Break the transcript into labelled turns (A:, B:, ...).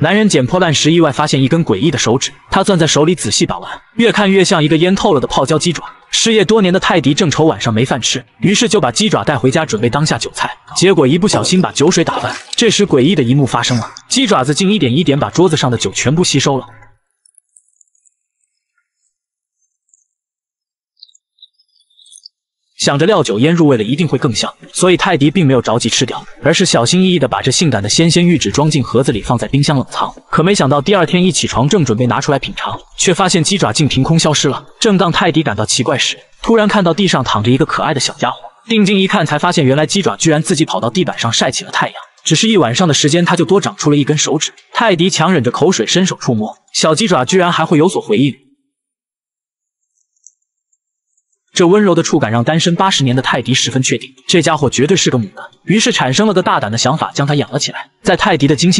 A: 男人捡破烂时意外发现一根诡异的手指，他攥在手里仔细把玩，越看越像一个腌透了的泡椒鸡爪。失业多年的泰迪正愁晚上没饭吃，于是就把鸡爪带回家准备当下酒菜，结果一不小心把酒水打翻。这时诡异的一幕发生了，鸡爪子竟一点一点把桌子上的酒全部吸收了。想着料酒腌入味了一定会更香，所以泰迪并没有着急吃掉，而是小心翼翼地把这性感的纤纤玉指装进盒子里，放在冰箱冷藏。可没想到第二天一起床，正准备拿出来品尝，却发现鸡爪竟凭空消失了。正当泰迪感到奇怪时，突然看到地上躺着一个可爱的小家伙，定睛一看，才发现原来鸡爪居然自己跑到地板上晒起了太阳。只是一晚上的时间，它就多长出了一根手指。泰迪强忍着口水伸手触摸，小鸡爪居然还会有所回应。这温柔的触感让单身八十年的泰迪十分确定，这家伙绝对是个母的，于是产生了个大胆的想法，将它养了起来。在泰迪的精心。